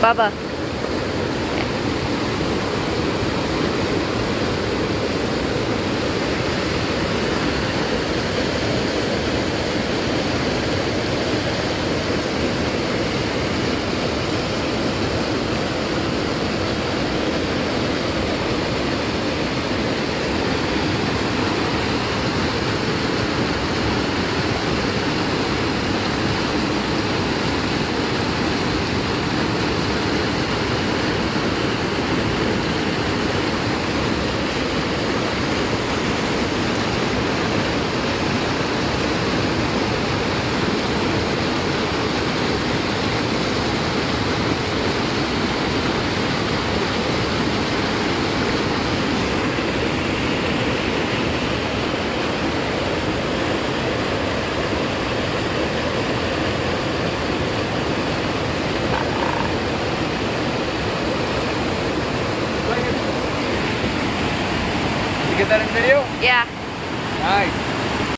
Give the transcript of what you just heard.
Baba. Get that in video? Yeah. Nice.